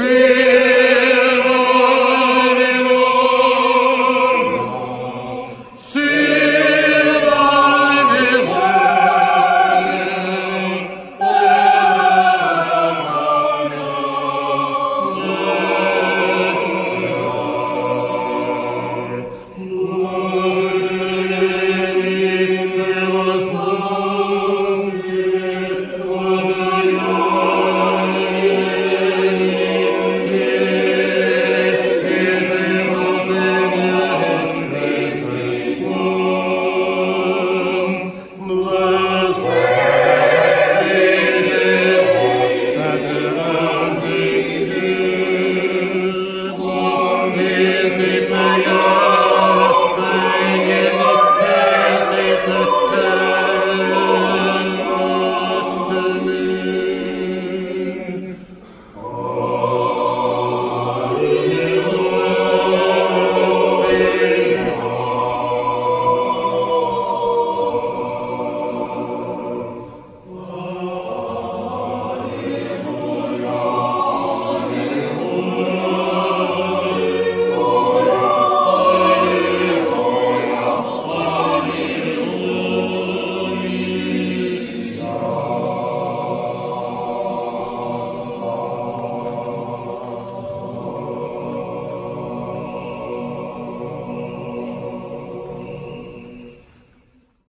Sing.